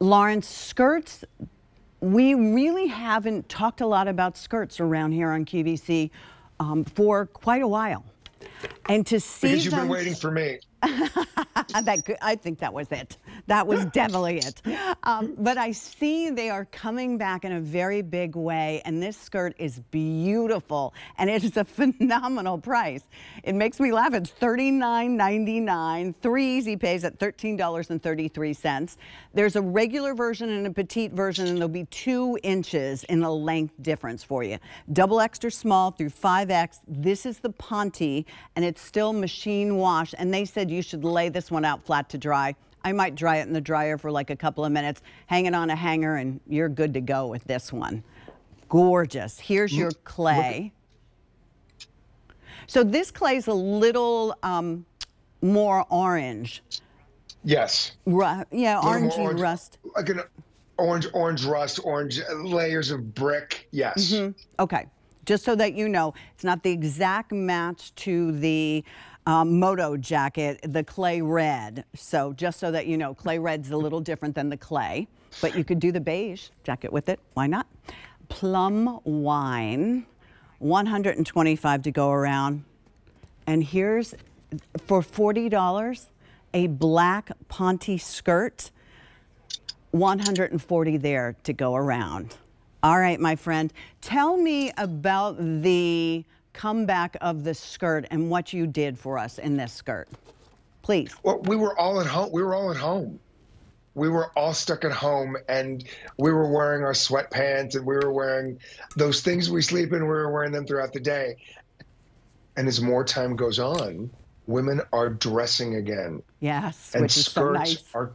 Lawrence, skirts, we really haven't talked a lot about skirts around here on QVC um, for quite a while. And to see Because you've them, been waiting for me. that could, I think that was it. That was definitely it. Um, but I see they are coming back in a very big way, and this skirt is beautiful, and it is a phenomenal price. It makes me laugh. It's $39.99, three easy pays at $13.33. There's a regular version and a petite version, and there'll be two inches in the length difference for you. Double extra small through 5X. This is the Ponte, and it's still machine wash, and they said you should lay this one out flat to dry. I might dry it in the dryer for like a couple of minutes, hang it on a hanger, and you're good to go with this one. Gorgeous. Here's your clay. So this clay is a little um, more orange. Yes. Ru- yeah, orangey rust. Like an orange, orange rust, orange layers of brick. Yes. Mm-hmm. Okay, just so that you know, it's not the exact match to the um, moto jacket, the clay red. So just so that you know, clay red's a little different than the clay, but you could do the beige jacket with it. Why not? Plum wine, 125 to go around. And here's for $40 a black Ponte skirt. 140 there to go around. All right, my friend, tell me about the comeback of the skirt and what you did for us in this skirt. Please. Well, we were all at home. We were all at home. We were all stuck at home and we were wearing our sweatpants and we were wearing those things we sleep in. We were wearing them throughout the day. And as more time goes on, women are dressing again. Yes, and which is so skirts nice. are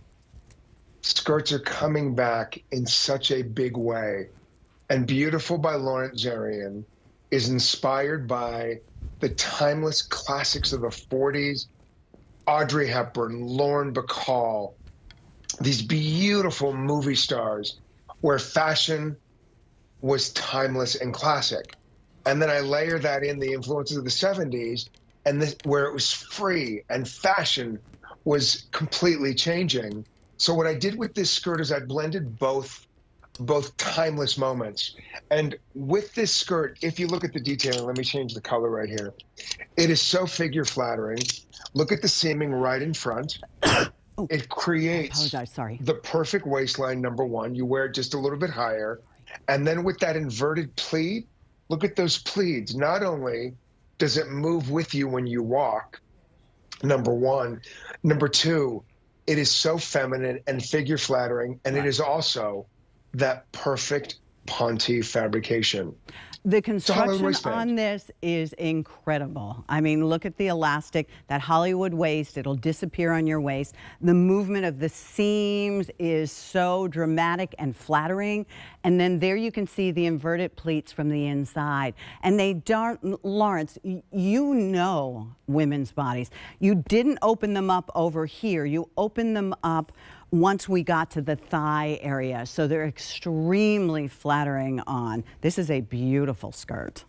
skirts are coming back in such a big way. And Beautiful by Lawrence Zarian is inspired by the timeless classics of the 40s, Audrey Hepburn, Lauren Bacall, these beautiful movie stars where fashion was timeless and classic. And then I layer that in the influences of the 70s and this, where it was free and fashion was completely changing. So what I did with this skirt is I blended both both timeless moments. And with this skirt, if you look at the detailing, let me change the color right here. It is so figure flattering. Look at the seaming right in front. Oh, it creates the perfect waistline, number one. You wear it just a little bit higher. And then with that inverted pleat, look at those pleats. Not only does it move with you when you walk, number one. Number two, it is so feminine and figure flattering. And it is also that perfect Ponte fabrication. The construction on this is incredible. I mean, look at the elastic, that Hollywood waist, it'll disappear on your waist. The movement of the seams is so dramatic and flattering. And then there you can see the inverted pleats from the inside. And they don't, Lawrence, you know women's bodies. You didn't open them up over here, you opened them up once we got to the thigh area. So they're extremely flattering on. This is a beautiful skirt.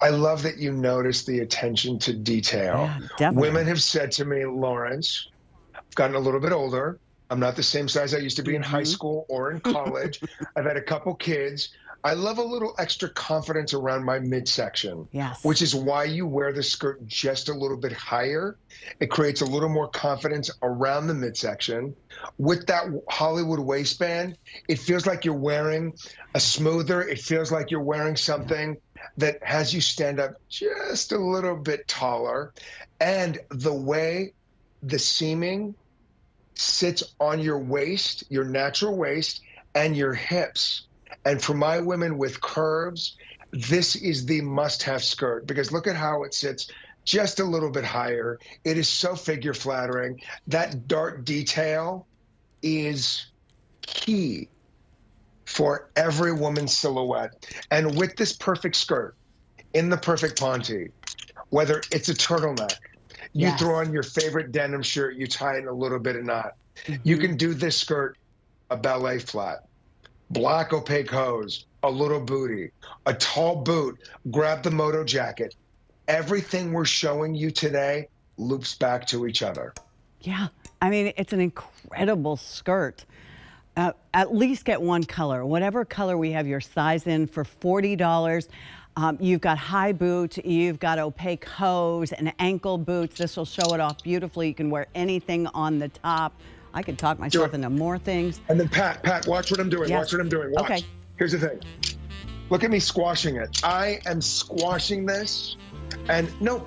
I love that you notice the attention to detail. Yeah. Women have said to me, Lawrence, I've gotten a little bit older. I'm not the same size I used to be in high Mm-hmm. school or in college. I've had a couple kids. I love a little extra confidence around my midsection. Yes. Which is why you wear the skirt just a little bit higher. It creates a little more confidence around the midsection. With that Hollywood waistband, it feels like you're wearing a smoother, it feels like you're wearing something that has you stand up just a little bit taller. And the way the seaming sits on your waist, your natural waist, and your hips. And for my women with curves, this is the must have skirt because look at how it sits just a little bit higher. It is so figure flattering. That dart detail is key for every woman's silhouette. And with this perfect skirt in the perfect Ponte, whether it's a turtleneck, you Yes. throw on your favorite denim shirt, you tie it in a little bit of knot. You mm-hmm. can do this skirt a ballet flat, black opaque hose, a little booty, a tall boot, grab the moto jacket. Everything we're showing you today loops back to each other. Yeah, I mean, it's an incredible skirt. Uh, at least get one color, whatever color we have your size in for $40. Um, you've got high boots, you've got opaque hose and ankle boots. This will show it off beautifully. You can wear anything on the top. I could talk myself into more things. And then Pat, Pat, watch what I'm doing. Yes. Watch what I'm doing. Watch. Okay. Here's the thing. Look at me squashing it. I am squashing this. And no,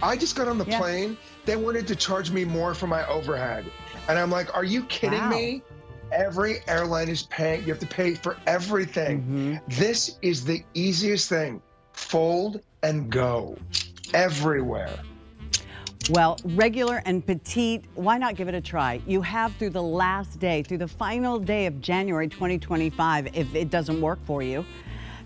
I just got on the Yeah. plane. They wanted to charge me more for my overhead. And I'm like, are you kidding Wow. me? Every airline is paying. You have to pay for everything. Mm-hmm. This is the easiest thing. Fold and go everywhere. Well, regular and petite, why not give it a try? You have through the last day, through the final day of January 2025, if it doesn't work for you.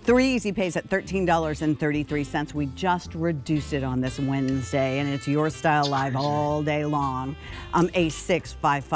Three easy pays at $13.33. We just reduced it on this Wednesday, and it's your style live all day long. Um, A655.